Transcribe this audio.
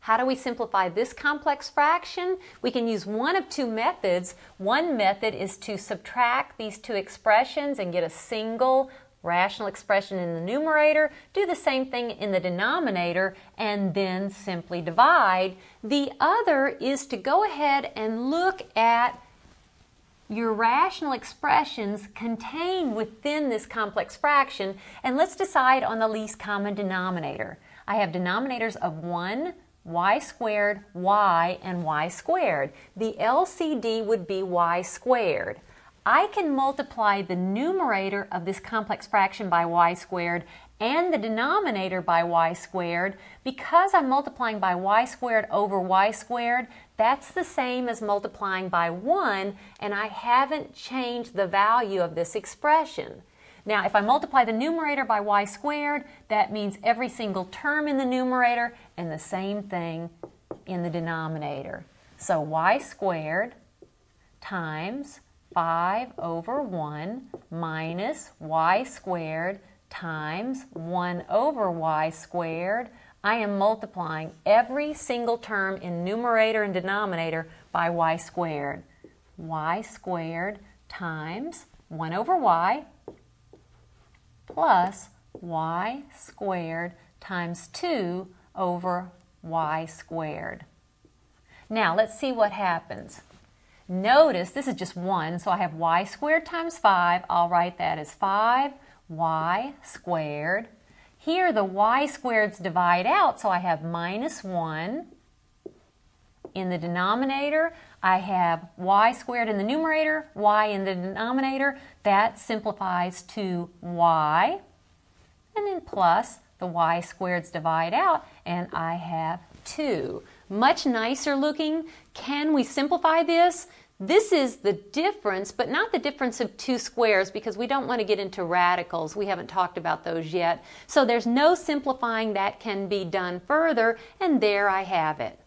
How do we simplify this complex fraction? We can use one of two methods. One method is to subtract these two expressions and get a single rational expression in the numerator. Do the same thing in the denominator and then simply divide. The other is to go ahead and look at your rational expressions contained within this complex fraction and let's decide on the least common denominator. I have denominators of 1, y squared, y, and y squared. The LCD would be y squared. I can multiply the numerator of this complex fraction by y squared and the denominator by y squared. Because I'm multiplying by y squared over y squared, that's the same as multiplying by 1, and I haven't changed the value of this expression. Now, if I multiply the numerator by y squared, that means every single term in the numerator and the same thing in the denominator. So y squared times 5 over 1 minus y squared times 1 over y squared. I am multiplying every single term in numerator and denominator by y squared. y squared times 1 over y plus y squared times 2 over y squared. Now let's see what happens. Notice this is just 1, so I have y squared times 5. I'll write that as 5y squared. Here the y squareds divide out, so I have minus 1 in the denominator. I have y squared in the numerator, y in the denominator. That simplifies to y. And then plus the y squareds divide out, and I have 2. Much nicer looking. Can we simplify this? This is the difference, but not the difference of two squares because we don't want to get into radicals. We haven't talked about those yet. So there's no simplifying that can be done further, and there I have it.